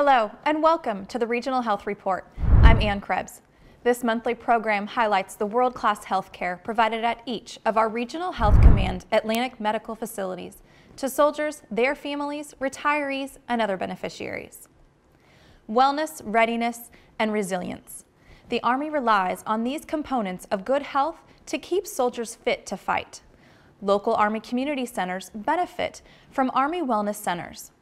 Hello and welcome to the Regional Health Report. I'm Ann Krebs. This monthly program highlights the world-class health care provided at each of our Regional Health Command Atlantic medical facilities to soldiers, their families, retirees, and other beneficiaries. Wellness, readiness, and resilience. The Army relies on these components of good health to keep soldiers fit to fight. Local Army community centers benefit from Army Wellness Centers.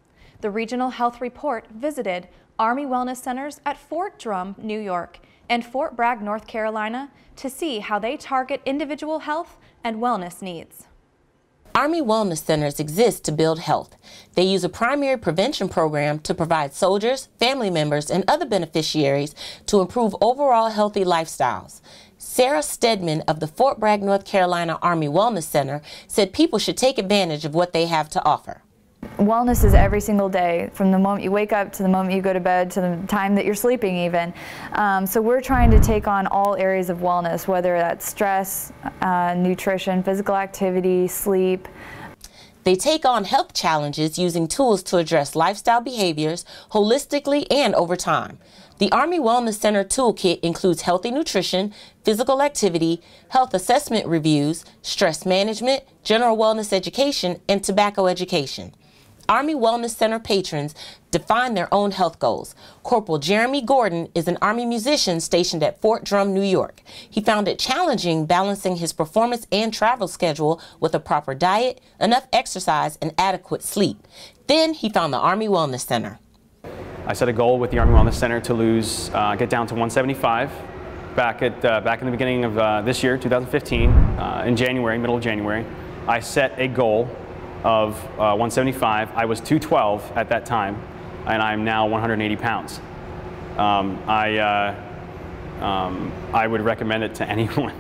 The Regional Health Report visited Army Wellness Centers at Fort Drum, New York, and Fort Bragg, North Carolina, to see how they target individual health and wellness needs. Army Wellness Centers exist to build health. They use a primary prevention program to provide soldiers, family members, and other beneficiaries to improve overall healthy lifestyles. Sarah Stedman of the Fort Bragg, North Carolina Army Wellness Center said people should take advantage of what they have to offer. Wellness is every single day, from the moment you wake up to the moment you go to bed to the time that you're sleeping even. Um, so we're trying to take on all areas of wellness, whether that's stress, uh, nutrition, physical activity, sleep. They take on health challenges using tools to address lifestyle behaviors holistically and over time. The Army Wellness Center Toolkit includes healthy nutrition, physical activity, health assessment reviews, stress management, general wellness education, and tobacco education. Army Wellness Center patrons define their own health goals. Corporal Jeremy Gordon is an Army musician stationed at Fort Drum, New York. He found it challenging balancing his performance and travel schedule with a proper diet, enough exercise, and adequate sleep. Then he found the Army Wellness Center. I set a goal with the Army Wellness Center to lose, uh, get down to 175 back at uh, back in the beginning of uh, this year, 2015, uh, in January, middle of January. I set a goal of uh, 175. I was 212 at that time, and I'm now 180 pounds. Um, I, uh, um, I would recommend it to anyone.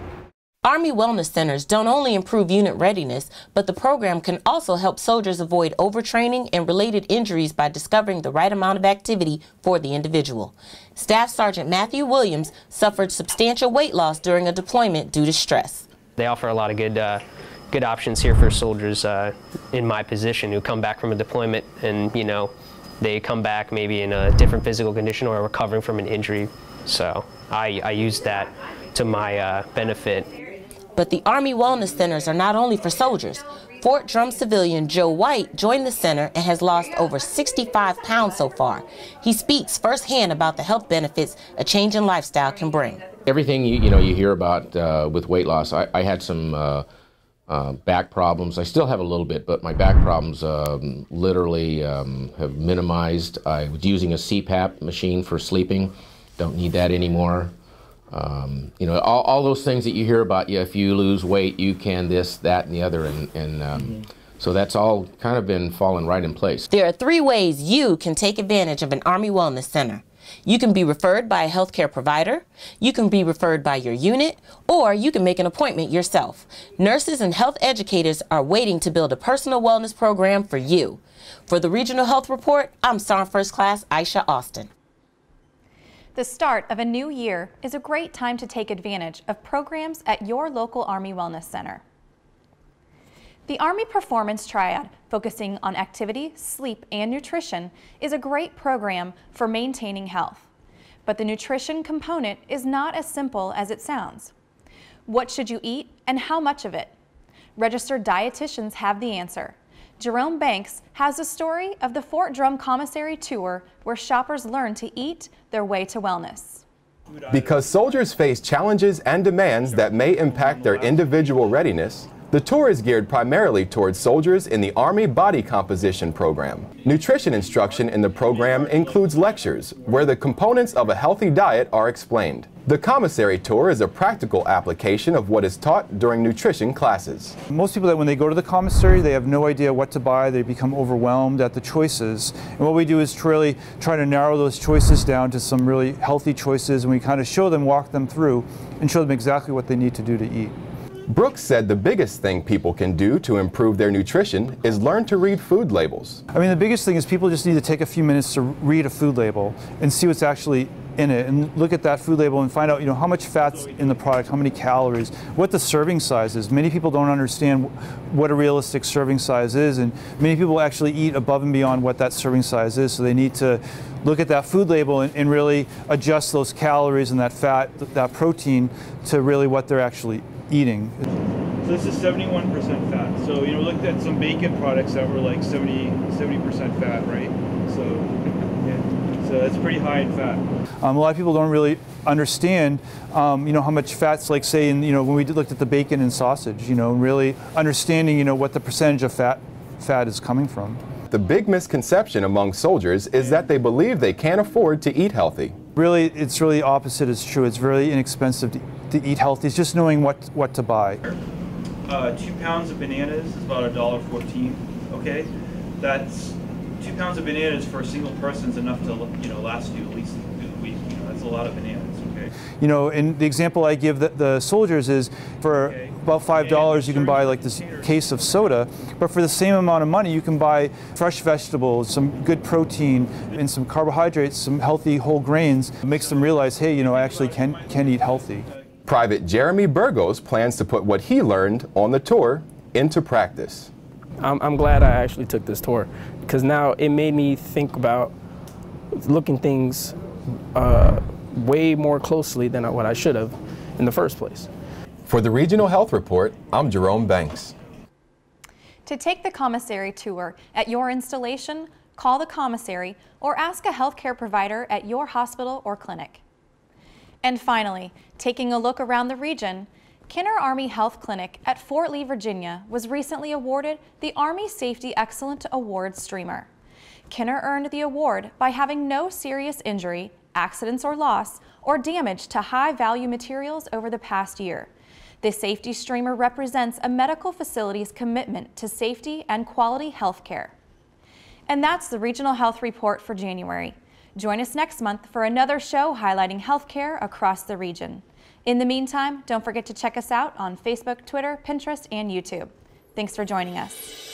Army Wellness Centers don't only improve unit readiness, but the program can also help soldiers avoid overtraining and related injuries by discovering the right amount of activity for the individual. Staff Sergeant Matthew Williams suffered substantial weight loss during a deployment due to stress. They offer a lot of good uh, good options here for soldiers uh, in my position who come back from a deployment and, you know, they come back maybe in a different physical condition or recovering from an injury. So I, I use that to my uh, benefit. But the Army Wellness Centers are not only for soldiers. Fort Drum civilian Joe White joined the center and has lost over 65 pounds so far. He speaks firsthand about the health benefits a change in lifestyle can bring. Everything you, you know you hear about uh, with weight loss, I, I had some uh, uh, back problems. I still have a little bit, but my back problems um, literally um, have minimized. I was using a CPAP machine for sleeping. Don't need that anymore. Um, you know, all, all, those things that you hear about, yeah, if you lose weight, you can this, that, and the other. And, and um, mm -hmm. so that's all kind of been falling right in place. There are three ways you can take advantage of an Army Wellness Center. You can be referred by a healthcare provider, you can be referred by your unit, or you can make an appointment yourself. Nurses and health educators are waiting to build a personal wellness program for you. For the Regional Health Report, I'm Sergeant First Class Aisha Austin. The start of a new year is a great time to take advantage of programs at your local Army Wellness Center. The Army Performance Triad, focusing on activity, sleep, and nutrition, is a great program for maintaining health. But the nutrition component is not as simple as it sounds. What should you eat and how much of it? Registered dietitians have the answer. Jerome Banks has a story of the Fort Drum Commissary Tour where shoppers learn to eat their way to wellness. Because soldiers face challenges and demands that may impact their individual readiness, the tour is geared primarily towards soldiers in the Army Body Composition Program. Nutrition instruction in the program includes lectures where the components of a healthy diet are explained. The commissary tour is a practical application of what is taught during nutrition classes. Most people that when they go to the commissary, they have no idea what to buy. They become overwhelmed at the choices. And what we do is really try to narrow those choices down to some really healthy choices and we kind of show them, walk them through and show them exactly what they need to do to eat. Brooks said the biggest thing people can do to improve their nutrition is learn to read food labels. I mean, the biggest thing is people just need to take a few minutes to read a food label and see what's actually in it and look at that food label and find out you know how much fats in the product how many calories what the serving size is many people don't understand what a realistic serving size is and many people actually eat above and beyond what that serving size is so they need to look at that food label and, and really adjust those calories and that fat that protein to really what they're actually eating so this is 71% fat. So, you know, we looked at some bacon products that were like 70, 70% fat, right? So, yeah. So that's pretty high in fat. Um, a lot of people don't really understand, um, you know, how much fat's like, say, in, you know, when we looked at the bacon and sausage, you know, really understanding, you know, what the percentage of fat, fat is coming from. The big misconception among soldiers is that they believe they can't afford to eat healthy. Really, it's really opposite is true. It's really inexpensive to, to eat healthy. It's just knowing what, what to buy. Uh, two pounds of bananas is about a dollar fourteen. Okay, that's two pounds of bananas for a single person is enough to you know last you at least a week. You know, that's a lot of bananas. Okay. You know, and the example I give the, the soldiers is for okay. About five dollars you can buy like this case of soda, but for the same amount of money you can buy fresh vegetables, some good protein, and some carbohydrates, some healthy whole grains. It makes them realize, hey, you know, I actually can can eat healthy. Private Jeremy Burgos plans to put what he learned on the tour into practice. I'm, I'm glad I actually took this tour because now it made me think about looking things uh, way more closely than what I should have in the first place. For the Regional Health Report, I'm Jerome Banks. To take the commissary tour at your installation, call the commissary or ask a healthcare provider at your hospital or clinic. And finally, taking a look around the region, Kenner Army Health Clinic at Fort Lee, Virginia was recently awarded the Army Safety Excellent Award Streamer. Kenner earned the award by having no serious injury, accidents or loss, or damage to high-value materials over the past year. The Safety Streamer represents a medical facility's commitment to safety and quality health care. And that's the Regional Health Report for January. Join us next month for another show highlighting healthcare across the region. In the meantime, don't forget to check us out on Facebook, Twitter, Pinterest, and YouTube. Thanks for joining us.